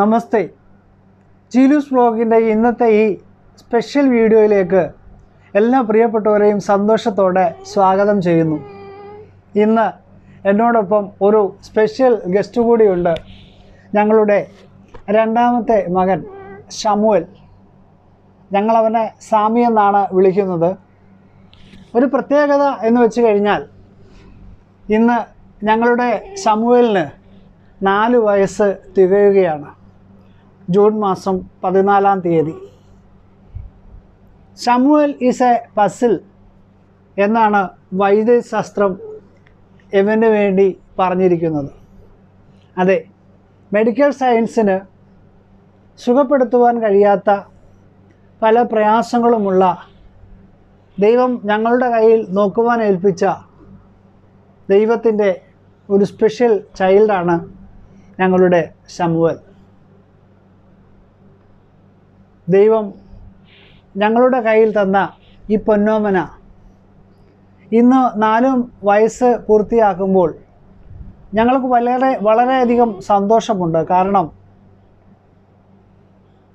നമസ്തേ. ചീലൂസ് വ്ലോഗിന്റെ ഇന്നത്തെ ഈ സ്പെഷ്യൽ വീഡിയോയിലേക്ക് എല്ലാ പ്രിയപ്പെട്ടവരെയും സന്തോഷത്തോടെ സ്വാഗതം ചെയ്യുന്നു. ഇന്ന് എന്നോടൊപ്പം ഒരു സ്പെഷ്യൽ ഗസ്റ്റ് കൂടിയുണ്ട്. ഞങ്ങളുടെ രണ്ടാമത്തെ മകൻ ഷമുവൽ. ഞങ്ങളവനെ സാമി എന്നാണ് വിളിക്കുന്നത്. ഒരു പ്രത്യേകത എന്ന് വെച്ച് കഴിഞ്ഞാൽ ഇന്ന് ഞങ്ങളുടെ ശമുവലിന് നാല് വയസ്സ് തികയുകയാണ്. ജൂൺ മാസം പതിനാലാം തീയതി. ഷമുവൽ ഈസ് എ പസിൽ എന്നാണ് വൈദ്യശാസ്ത്രം ഇവന് വേണ്ടി പറഞ്ഞിരിക്കുന്നത്. അതെ മെഡിക്കൽ സയൻസിന് സുഖപ്പെടുത്തുവാൻ കഴിയാത്ത പല പ്രയാസങ്ങളുമുള്ള ദൈവം ഞങ്ങളുടെ കയ്യിൽ നോക്കുവാൻ ഏൽപ്പിച്ച ദൈവത്തിന്റെ ഒരു സ്പെഷ്യൽ ചൈൽഡാണ് ഞങ്ങളുടെ ശമുവൽ ദൈവം ഞങ്ങളുടെ കയ്യിൽ തന്ന ഈ പൊന്നോമന ഇന്ന് നാലും വയസ്സ് പൂർത്തിയാക്കുമ്പോൾ ഞങ്ങൾക്ക് വളരെ വളരെയധികം സന്തോഷമുണ്ട്. കാരണം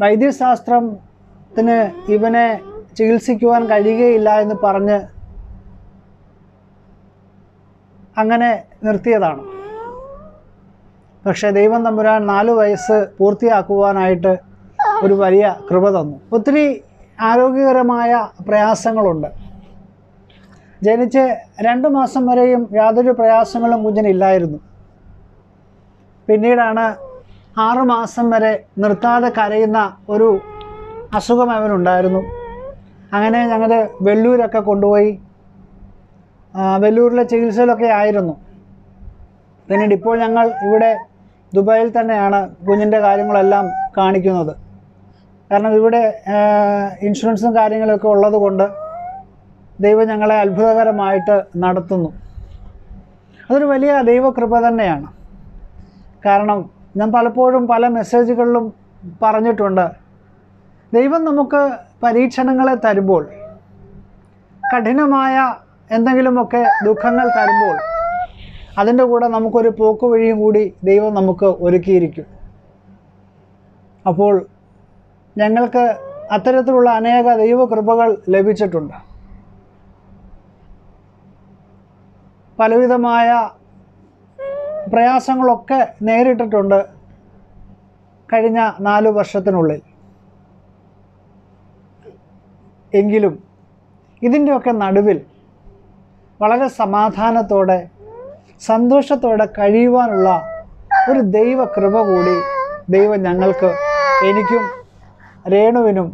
വൈദ്യശാസ്ത്രത്തിന് ഇവനെ ചികിത്സിക്കുവാൻ കഴിയുകയില്ല എന്ന് പറഞ്ഞ് അങ്ങനെ നിർത്തിയതാണ്. പക്ഷേ ദൈവം തമ്പുരാൻ നാല് വയസ്സ് പൂർത്തിയാക്കുവാനായിട്ട് ഒരു വലിയ കൃപ തന്നു. ഒത്തിരി ആരോഗ്യകരമായ പ്രയാസങ്ങളുണ്ട്. ജനിച്ച് രണ്ട് മാസം വരെയും യാതൊരു പ്രയാസങ്ങളും കുഞ്ഞിനില്ലായിരുന്നു. പിന്നീടാണ് ആറു മാസം വരെ നിർത്താതെ കരയുന്ന ഒരു അസുഖം അവനുണ്ടായിരുന്നു. അങ്ങനെ ഞങ്ങൾ വെള്ളൂരൊക്കെ കൊണ്ടുപോയി വെല്ലൂരിലെ ചികിത്സയിലൊക്കെ ആയിരുന്നു. പിന്നീട് ഇപ്പോൾ ഞങ്ങൾ ഇവിടെ ദുബായിൽ തന്നെയാണ് കുഞ്ഞിന്റെ കാര്യങ്ങളെല്ലാം കാണിക്കുന്നത്. കാരണം ഇവിടെ ഇൻഷുറൻസും കാര്യങ്ങളൊക്കെ ഉള്ളത് കൊണ്ട് ദൈവം ഞങ്ങളെ അത്ഭുതകരമായിട്ട് നടത്തുന്നു. അതൊരു വലിയ ദൈവകൃപ തന്നെയാണ്. കാരണം ഞാൻ പലപ്പോഴും പല മെസ്സേജുകളിലും പറഞ്ഞിട്ടുണ്ട് ദൈവം നമുക്ക് പരീക്ഷണങ്ങളെ തരുമ്പോൾ കഠിനമായ എന്തെങ്കിലുമൊക്കെ ദുഃഖങ്ങൾ തരുമ്പോൾ അതിന്റെ കൂടെ നമുക്കൊരു പോക്കുവഴിയും കൂടി ദൈവം നമുക്ക് ഒരുക്കിയിരിക്കും. അപ്പോൾ ഞങ്ങൾക്ക് അത്തരത്തിലുള്ള അനേക ദൈവകൃപകൾ ലഭിച്ചിട്ടുണ്ട്. പലവിധമായ പ്രയാസങ്ങളൊക്കെ നേരിട്ടിട്ടുണ്ട് കഴിഞ്ഞ നാല് വർഷത്തിനുള്ളിൽ. എങ്കിലും ഇതിന്റെയൊക്കെ നടുവിൽ വളരെ സമാധാനത്തോടെ സന്തോഷത്തോടെ കഴിയുവാനുള്ള ഒരു ദൈവ കൃപ കൂടി ദൈവം ഞങ്ങൾക്ക് എനിക്കും രേണുവിനും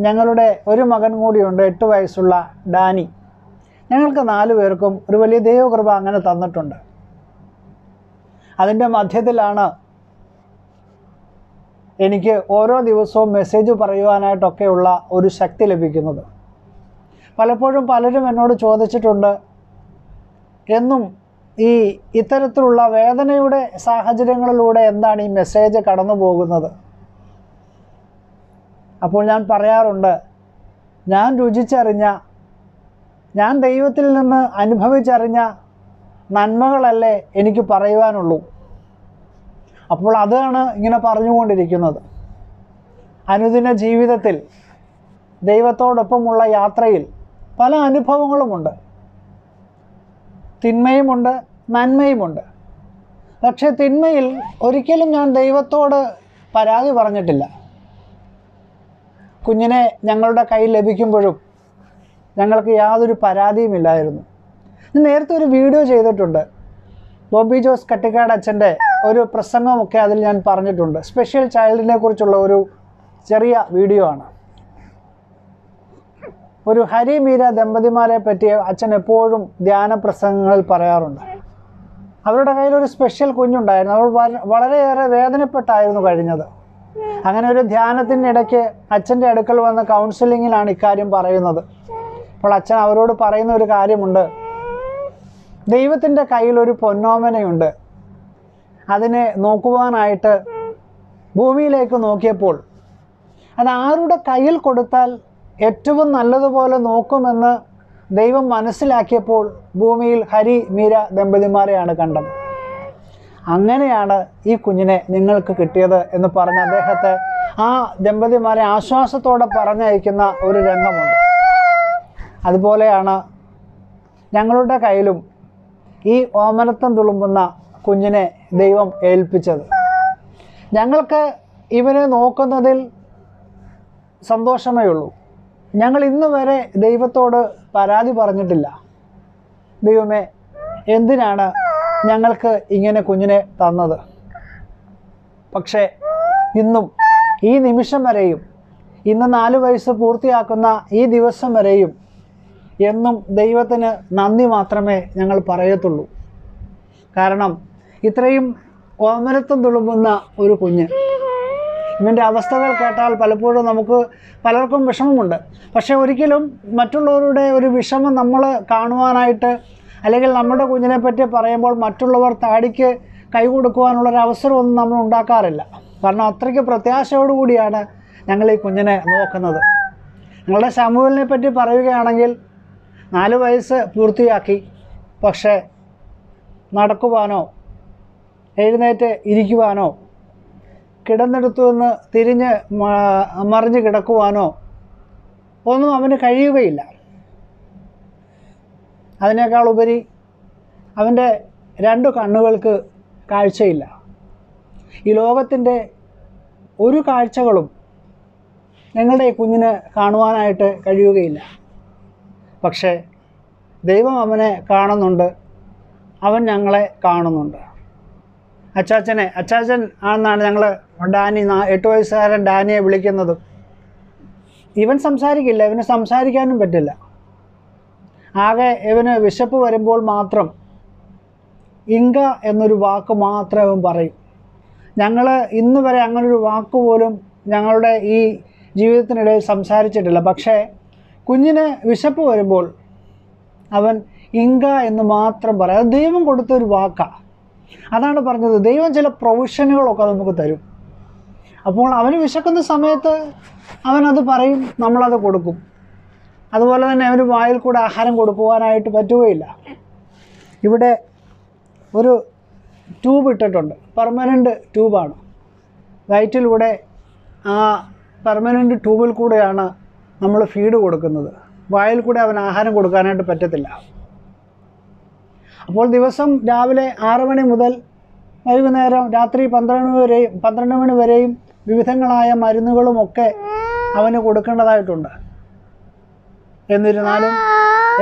ഞങ്ങളുടെ ഒരു മകൻ കൂടിയുണ്ട് എട്ട് വയസ്സുള്ള ഡാനി. ഞങ്ങൾക്ക് നാലു പേർക്കും ഒരു വലിയ ദൈവകൃപ അങ്ങനെ തന്നിട്ടുണ്ട്. അതിന്റെ മധ്യത്തിലാണ് എനിക്ക് ഓരോ ദിവസവും മെസ്സേജ് പറയുവാനായിട്ടൊക്കെയുള്ള ഒരു ശക്തി ലഭിക്കുന്നത്. പലപ്പോഴും പലരും എന്നോട് ചോദിച്ചിട്ടുണ്ട് എന്നും ഈ ഇത്തരത്തിലുള്ള വേദനയുടെ സാഹചര്യങ്ങളിലൂടെ എന്താണ് ഈ മെസ്സേജ് കടന്നു പോകുന്നത് അപ്പോൾ ഞാൻ പറയാറുണ്ട് ഞാൻ രുചിച്ചറിഞ്ഞ ഞാൻ ദൈവത്തിൽ നിന്ന് അനുഭവിച്ചറിഞ്ഞ നന്മകളല്ലേ എനിക്ക് പറയുവാനുള്ളൂ. അപ്പോൾ അതാണ് ഇങ്ങനെ പറഞ്ഞുകൊണ്ടിരിക്കുന്നത്. അനുദിന ജീവിതത്തിൽ ദൈവത്തോടൊപ്പമുള്ള യാത്രയിൽ പല അനുഭവങ്ങളുമുണ്ട്. തിന്മയുമുണ്ട് നന്മയുമുണ്ട്. പക്ഷേ തിന്മയിൽ ഒരിക്കലും ഞാൻ ദൈവത്തോട് പരാതി പറഞ്ഞിട്ടില്ല. കുഞ്ഞിനെ ഞങ്ങളുടെ കയ്യിൽ ലഭിക്കുമ്പോഴും ഞങ്ങൾക്ക് യാതൊരു പരാതിയുമില്ലായിരുന്നു ഞാൻ നേരത്തെ ഒരു വീഡിയോ ചെയ്തിട്ടുണ്ട്. ബോബി ജോസ് കട്ടിക്കാട് അച്ഛന്റെ ഒരു പ്രസംഗമൊക്കെ അതിൽ ഞാൻ പറഞ്ഞിട്ടുണ്ട്. സ്പെഷ്യൽ ചൈൽഡിനെ കുറിച്ചുള്ള ഒരു ചെറിയ വീഡിയോ ആണ്. ഒരു ഹരി മീര ദമ്പതിമാരെ പറ്റി അച്ഛൻ എപ്പോഴും ധ്യാന പ്രസംഗങ്ങളിൽ പറയാറുണ്ട്. അവരുടെ കയ്യിൽ ഒരു സ്പെഷ്യൽ കുഞ്ഞുണ്ടായിരുന്നു. അവർ വളരെയേറെ വേദനപ്പെട്ടായിരുന്നു കഴിഞ്ഞത്. അങ്ങനെ ഒരു ധ്യാനത്തിനിടയ്ക്ക് അച്ഛന്റെ അടുക്കൽ വന്ന കൗൺസിലിങ്ങിലാണ് ഇക്കാര്യം പറയുന്നത്. അപ്പോൾ അച്ഛൻ അവരോട് പറയുന്ന ഒരു കാര്യമുണ്ട്. ദൈവത്തിന്റെ കയ്യിൽ ഒരു പൊന്നോമനയുണ്ട്. അതിനെ നോക്കുവാനായിട്ട് ഭൂമിയിലേക്ക് നോക്കിയപ്പോൾ അത് ആരുടെ കയ്യിൽ കൊടുത്താൽ ഏറ്റവും നല്ലതുപോലെ നോക്കുമെന്ന് ദൈവം മനസ്സിലാക്കിയപ്പോൾ ഭൂമിയിൽ ഹരി മീര ദമ്പതിമാരെയാണ് കണ്ടത്. അങ്ങനെയാണ് ഈ കുഞ്ഞിനെ നിങ്ങൾക്ക് കിട്ടിയത് എന്ന് പറഞ്ഞ് അദ്ദേഹത്തെ ആ ദമ്പതിമാരെ ആശ്വാസത്തോടെ പറഞ്ഞയക്കുന്ന ഒരു രംഗമുണ്ട്. അതുപോലെയാണ് ഞങ്ങളുടെ കയ്യിലും ഈ ഓമനത്തം തുളുമ്പുന്ന കുഞ്ഞിനെ ദൈവം ഏൽപ്പിച്ചത്. ഞങ്ങൾക്ക് ഇവനെ നോക്കുന്നതിൽ സന്തോഷമേ ഉള്ളൂ. ഞങ്ങൾ ഇന്ന് വരെ ദൈവത്തോട് പരാതി പറഞ്ഞിട്ടില്ല. ദൈവമേ എന്തിനാണ് ഞങ്ങൾക്ക് ഇങ്ങനെ കുഞ്ഞിനെ തന്നത്. പക്ഷേ ഇന്നും ഈ നിമിഷം വരെയും ഇന്ന് നാല് വയസ്സ് പൂർത്തിയാക്കുന്ന ഈ ദിവസം വരെയും എന്നും ദൈവത്തിന് നന്ദി മാത്രമേ ഞങ്ങൾ പറയത്തുള്ളൂ. കാരണം ഇത്രയും ഓമനത്വം തുളുമ്പുന്ന ഒരു കുഞ്ഞ്. ഇവന്റെ അവസ്ഥകൾ കേട്ടാൽ പലപ്പോഴും നമുക്ക് പലർക്കും വിഷമമുണ്ട്. പക്ഷേ ഒരിക്കലും മറ്റുള്ളവരുടെ ഒരു വിഷമം നമ്മൾ കാണുവാനായിട്ട് അല്ലെങ്കിൽ നമ്മുടെ കുഞ്ഞിനെ പറ്റി പറയുമ്പോൾ മറ്റുള്ളവർ താടിക്ക് കൈ കൊടുക്കുവാനുള്ളൊരു അവസരമൊന്നും നമ്മൾ ഉണ്ടാക്കാറില്ല. കാരണം അത്രയ്ക്ക് പ്രത്യാശയോടുകൂടിയാണ് ഞങ്ങൾ ഈ കുഞ്ഞിനെ നോക്കുന്നത്. ഞങ്ങളുടെ ശമുവലിനെ പറ്റി പറയുകയാണെങ്കിൽ നാല് വയസ്സ് പൂർത്തിയാക്കി. പക്ഷേ നടക്കുവാനോ എഴുന്നേറ്റ് ഇരിക്കുവാനോ കിടന്നെടുത്തു നിന്ന് തിരിഞ്ഞ് മറിഞ്ഞ് കിടക്കുവാനോ ഒന്നും അവന് കഴിയുകയില്ല. അതിനേക്കാൾ ഉപരി അവന്റെ രണ്ട് കണ്ണുകൾക്ക് കാഴ്ചയില്ല. ഈ ലോകത്തിന്റെ ഒരു കാഴ്ചകളും ഞങ്ങളുടെ ഈ കുഞ്ഞിന് കാണുവാനായിട്ട് കഴിയുകയില്ല. പക്ഷേ ദൈവം അവനെ കാണുന്നുണ്ട്. അവൻ ഞങ്ങളെ കാണുന്നുണ്ട്. അച്ചാച്ചനെ അച്ചാച്ചൻ ആണെന്നാണ് ഞങ്ങൾ ഡാനി എട്ട് വയസ്സുകാരൻ ഡാനിയെ വിളിക്കുന്നത്. ഇവൻ സംസാരിക്കില്ല ഇവന് സംസാരിക്കാനും പറ്റില്ല. ആകെ ഇവന് വിശപ്പ് വരുമ്പോൾ മാത്രം ഇങ്ക എന്നൊരു വാക്ക് മാത്രമേ അവൻ പറയും. ഞങ്ങൾ ഇന്ന് വരെ അങ്ങനൊരു വാക്ക് പോലും ഞങ്ങളുടെ ഈ ജീവിതത്തിനിടയിൽ സംസാരിച്ചിട്ടില്ല. പക്ഷേ കുഞ്ഞിന് വിശപ്പ് വരുമ്പോൾ അവൻ ഇങ്ക എന്ന് മാത്രം പറയും. അത് ദൈവം കൊടുത്തൊരു വാക്കാണ് അതാണ് പറഞ്ഞത്. ദൈവം ചില പ്രൊവിഷനുകളൊക്കെ നമുക്ക് തരും. അപ്പോൾ അവന് വിശക്കുന്ന സമയത്ത് അവനത് പറയും നമ്മളത് കൊടുക്കും. അതുപോലെ തന്നെ അവന് വായിൽ കൂടെ ആഹാരം കൊടുക്കുവാനായിട്ട് പറ്റുകയില്ല. ഇവിടെ ഒരു ട്യൂബ് ഇട്ടിട്ടുണ്ട്. പെർമനന്റ് ട്യൂബാണ് വയറ്റിലൂടെ ആ പെർമനന്റ് ട്യൂബിൽ കൂടെയാണ് നമ്മൾ ഫീഡ് കൊടുക്കുന്നത്. വായിൽ കൂടെ അവൻ ആഹാരം കൊടുക്കാനായിട്ട് പറ്റത്തില്ല. അപ്പോൾ ദിവസം രാവിലെ ആറ് മണി മുതൽ വൈകുന്നേരം രാത്രി പന്ത്രണ്ട് വരെയും പന്ത്രണ്ട് മണി വരെയും വിവിധങ്ങളായ മരുന്നുകളുമൊക്കെ അവന് കൊടുക്കേണ്ടതായിട്ടുണ്ട്. എന്നിരുന്നാലും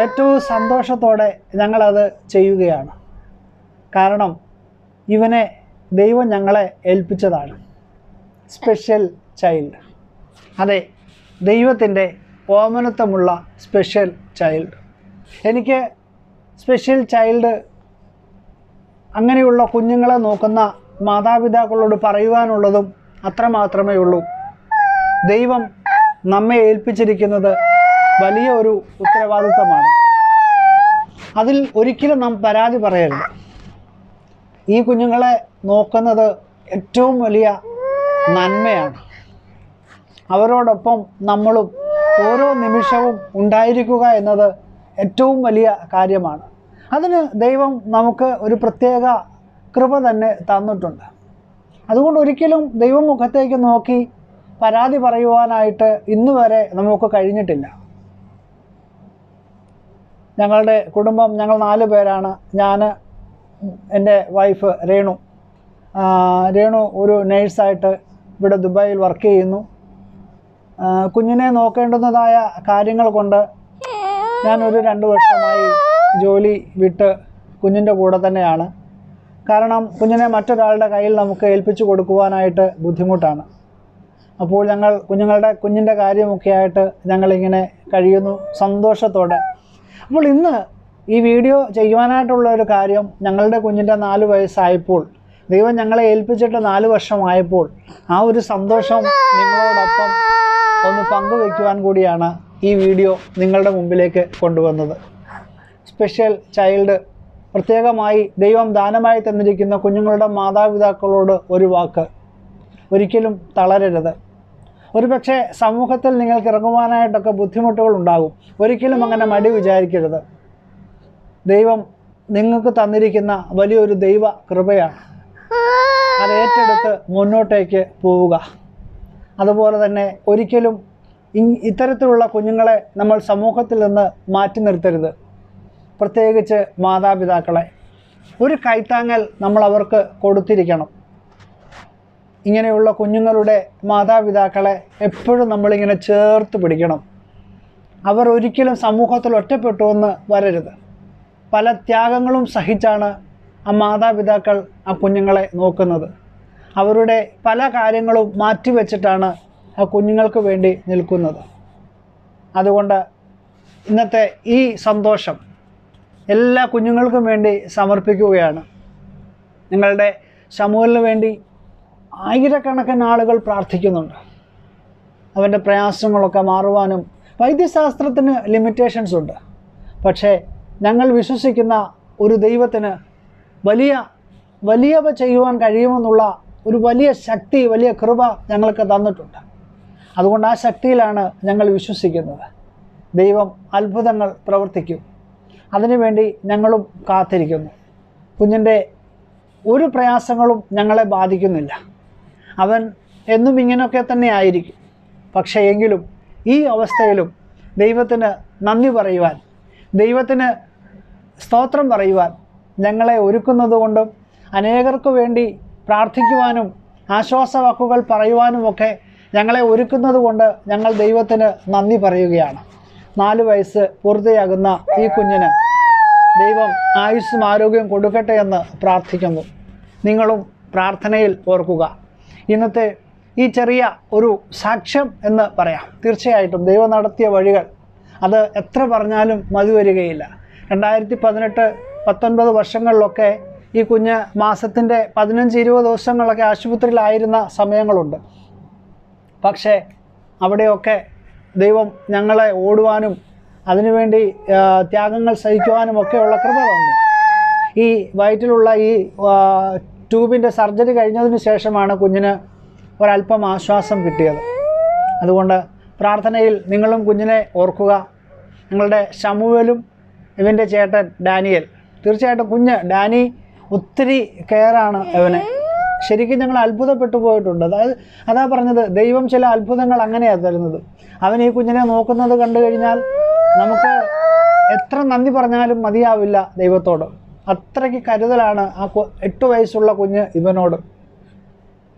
ഏറ്റവും സന്തോഷത്തോടെ ഞങ്ങളത് ചെയ്യുകയാണ്. കാരണം ഇവനെ ദൈവം ഞങ്ങളെ ഏൽപ്പിച്ചതാണ്. സ്പെഷ്യൽ ചൈൽഡ് അതെ ദൈവത്തിന്റെ ഓമനത്വമുള്ള സ്പെഷ്യൽ ചൈൽഡ് എനിക്ക് സ്പെഷ്യൽ ചൈൽഡ് അങ്ങനെയുള്ള കുഞ്ഞുങ്ങളെ നോക്കുന്ന മാതാപിതാക്കളോട് പറയുവാനുള്ളതും അത്രമാത്രമേ ഉള്ളൂ. ദൈവം നമ്മെ ഏൽപ്പിച്ചിരിക്കുന്നത് വലിയ ഒരു ഉത്തരവാദിത്തമാണ്. അതിൽ ഒരിക്കലും നാം പരാതി പറയരുത്. ഈ കുഞ്ഞുങ്ങളെ നോക്കുന്നത് ഏറ്റവും വലിയ നന്മയാണ്. അവരോടൊപ്പം നമ്മളും ഓരോ നിമിഷവും ഉണ്ടായിരിക്കുക എന്നത് ഏറ്റവും വലിയ കാര്യമാണ്. അതിന് ദൈവം നമുക്ക് ഒരു പ്രത്യേക കൃപ തന്നെ തന്നിട്ടുണ്ട്. അതുകൊണ്ട് ഒരിക്കലും ദൈവമുഖത്തേക്ക് നോക്കി പരാതി പറയുവാനായിട്ട് ഇന്നുവരെ നമുക്ക് കഴിഞ്ഞിട്ടില്ല. ഞങ്ങളുടെ കുടുംബം ഞങ്ങൾ നാല് പേരാണ്. ഞാൻ എന്റെ വൈഫ് രേണു. രേണു ഒരു നേഴ്സായിട്ട് ഇവിടെ ദുബായിൽ വർക്ക് ചെയ്യുന്നു. കുഞ്ഞിനെ നോക്കേണ്ടുന്നതായ കാര്യങ്ങൾ കൊണ്ട് ഞാനൊരു രണ്ട് വർഷമായി ജോലി വിട്ട് കുഞ്ഞിന്റെ കൂടെ തന്നെയാണ്. കാരണം കുഞ്ഞിനെ മറ്റൊരാളുടെ കയ്യിൽ നമുക്ക് ഏൽപ്പിച്ചു കൊടുക്കുവാനായിട്ട് ബുദ്ധിമുട്ടാണ്. അപ്പോൾ ഞങ്ങൾ കുഞ്ഞുങ്ങളുടെ കുഞ്ഞിന്റെ കാര്യമൊക്കെ ആയിട്ട് ഞങ്ങളിങ്ങനെ കഴിയുന്നു. സന്തോഷത്തോടെ അപ്പോൾ ഇന്ന് ഈ വീഡിയോ ചെയ്യുവാനായിട്ടുള്ള ഒരു കാര്യം ഞങ്ങളുടെ കുഞ്ഞിന്റെ നാല് വയസ്സായപ്പോൾ ദൈവം ഞങ്ങളെ ഏൽപ്പിച്ചിട്ട് നാല് വർഷമായപ്പോൾ ആ ഒരു സന്തോഷം നിങ്ങളോടൊപ്പം ഒന്ന് പങ്കുവയ്ക്കുവാൻ കൂടിയാണ് ഈ വീഡിയോ നിങ്ങളുടെ മുമ്പിലേക്ക് കൊണ്ടുവന്നത്. സ്പെഷ്യൽ ചൈൽഡ് പ്രത്യേകമായി ദൈവം ദാനമായി തന്നിരിക്കുന്ന കുഞ്ഞുങ്ങളുടെ മാതാപിതാക്കളോട് ഒരു വാക്ക്. ഒരിക്കലും തളരരുത്. ഒരുപക്ഷെ സമൂഹത്തിൽ നിങ്ങൾക്ക് ഇറങ്ങുവാനായിട്ടൊക്കെ ബുദ്ധിമുട്ടുകൾ ഉണ്ടാകും ഒരിക്കലും അങ്ങനെ മടി വിചാരിക്കരുത്. ദൈവം നിങ്ങൾക്ക് തന്നിരിക്കുന്ന വലിയൊരു ദൈവ കൃപയാണ്. അത് ഏറ്റെടുത്ത് മുന്നോട്ടേക്ക് പോവുക. അതുപോലെ തന്നെ ഒരിക്കലും ഇത്തരത്തിലുള്ള കുഞ്ഞുങ്ങളെ നമ്മൾ സമൂഹത്തിൽ നിന്ന് മാറ്റി നിർത്തരുത്. പ്രത്യേകിച്ച് മാതാപിതാക്കളെ. ഒരു കൈത്താങ്ങൽ നമ്മൾ അവർക്ക് കൊടുത്തിരിക്കണം. ഇങ്ങനെയുള്ള കുഞ്ഞുങ്ങളുടെ മാതാപിതാക്കളെ എപ്പോഴും നമ്മളിങ്ങനെ ചേർത്ത് പിടിക്കണം. അവർ ഒരിക്കലും സമൂഹത്തിൽ ഒറ്റപ്പെട്ടു എന്ന് വരരുത്. പല ത്യാഗങ്ങളും സഹിച്ചാണ് ആ മാതാപിതാക്കൾ ആ കുഞ്ഞുങ്ങളെ നോക്കുന്നത്. അവരുടെ പല കാര്യങ്ങളും മാറ്റിവെച്ചിട്ടാണ് ആ കുഞ്ഞുങ്ങൾക്ക് വേണ്ടി നിൽക്കുന്നത്. അതുകൊണ്ട് ഇന്നത്തെ ഈ സന്തോഷം എല്ലാ കുഞ്ഞുങ്ങൾക്കും വേണ്ടി സമർപ്പിക്കുകയാണ്. നിങ്ങളുടെ ശമൂലിന് വേണ്ടി ആയിരക്കണക്കിന് ആളുകൾ പ്രാർത്ഥിക്കുന്നുണ്ട്. അവന്റെ പ്രയാസങ്ങളൊക്കെ മാറുവാനും വൈദ്യശാസ്ത്രത്തിന് ലിമിറ്റേഷൻസ് ഉണ്ട്. പക്ഷേ ഞങ്ങൾ വിശ്വസിക്കുന്ന ഒരു ദൈവത്തിന് വലിയ വലിയവ ചെയ്യുവാൻ കഴിയുമെന്നുള്ള ഒരു വലിയ ശക്തി വലിയ കൃപ ഞങ്ങൾക്ക് തന്നിട്ടുണ്ട്. അതുകൊണ്ട് ആ ശക്തിയിലാണ് ഞങ്ങൾ വിശ്വസിക്കുന്നത്. ദൈവം അത്ഭുതങ്ങൾ പ്രവർത്തിക്കും. അതിനുവേണ്ടി ഞങ്ങളും കാത്തിരിക്കുന്നു. കുഞ്ഞിന്റെ ഒരു പ്രയാസങ്ങളും ഞങ്ങളെ ബാധിക്കുന്നില്ല. അവൻ എന്നും ഇങ്ങനെയൊക്കെ തന്നെ ആയിരിക്കും. പക്ഷേ എങ്കിലും ഈ അവസ്ഥയിലും ദൈവത്തിന് നന്ദി പറയുവാൻ ദൈവത്തിന് സ്തോത്രം പറയുവാൻ ഞങ്ങളെ ഒരുക്കുന്നത് കൊണ്ടും അനേകർക്ക് വേണ്ടി പ്രാർത്ഥിക്കുവാനും ആശ്വാസവാക്കുകൾ പറയുവാനുമൊക്കെ ഞങ്ങളെ ഒരുക്കുന്നത് കൊണ്ട് ഞങ്ങൾ ദൈവത്തിന് നന്ദി പറയുകയാണ്. നാല് വയസ്സ് പൂർത്തിയാകുന്ന ഈ കുഞ്ഞിന് ദൈവം ആയുസ്സും ആരോഗ്യം കൊടുക്കട്ടെ എന്ന് പ്രാർത്ഥിക്കുന്നു. നിങ്ങളും പ്രാർത്ഥനയിൽ ഓർക്കുക. ഇന്നത്തെ ഈ ചെറിയ ഒരു സാക്ഷ്യം എന്ന് പറയാം. തീർച്ചയായിട്ടും ദൈവം നടത്തിയ വഴികൾ. അത് എത്ര പറഞ്ഞാലും മതി വരികയില്ല. രണ്ടായിരത്തി പതിനെട്ട് പത്തൊൻപത് വർഷങ്ങളിലൊക്കെ ഈ കുഞ്ഞ് മാസത്തിന്റെ പതിനഞ്ച് ഇരുപത് ദിവസങ്ങളൊക്കെ ആശുപത്രിയിലായിരുന്ന സമയങ്ങളുണ്ട്. പക്ഷേ അവിടെയൊക്കെ ദൈവം ഞങ്ങളെ ഓടുവാനും അതിനുവേണ്ടി ത്യാഗങ്ങൾ സഹിക്കുവാനും ഒക്കെയുള്ള കൃപ തന്നു. ഈ വയറ്റിലുള്ള ഈ ട്യൂബിന്റെ സർജറി കഴിഞ്ഞതിന് ശേഷമാണ് കുഞ്ഞിന് ഒരല്പം ആശ്വാസം കിട്ടിയത്. അതുകൊണ്ട് പ്രാർത്ഥനയിൽ നിങ്ങളും കുഞ്ഞിനെ ഓർക്കുക. നിങ്ങളുടെ ഷമുവലും ഇവന്റെ ചേട്ടൻ ഡാനിയൽ. തീർച്ചയായിട്ടും കുഞ്ഞ് ഡാനി ഒത്തിരി കെയറാണ് അവന്. ശരിക്കും ഞങ്ങൾ അത്ഭുതപ്പെട്ടു പോയിട്ടുണ്ട്. അതായത് അതാ പറഞ്ഞത് ദൈവം ചില അത്ഭുതങ്ങൾ അങ്ങനെയാണ് തരുന്നത്. അവൻ ഈ കുഞ്ഞിനെ നോക്കുന്നത് കണ്ടു കഴിഞ്ഞാൽ നമുക്ക് എത്ര നന്ദി പറഞ്ഞാലും മതിയാവില്ല ദൈവത്തോട്. അത്രയ്ക്ക് കരുതലാണ് ആ എട്ട് വയസ്സുള്ള കുഞ്ഞ് ഇവനോട്.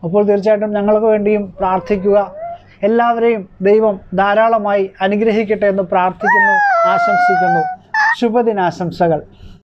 അപ്പോൾ തീർച്ചയായിട്ടും ഞങ്ങൾക്ക് വേണ്ടിയും പ്രാർത്ഥിക്കുക. എല്ലാവരെയും ദൈവം ധാരാളമായി അനുഗ്രഹിക്കട്ടെ എന്ന് പ്രാർത്ഥിക്കുന്നു ആശംസിക്കുന്നു. ശുഭദിനാശംസകൾ.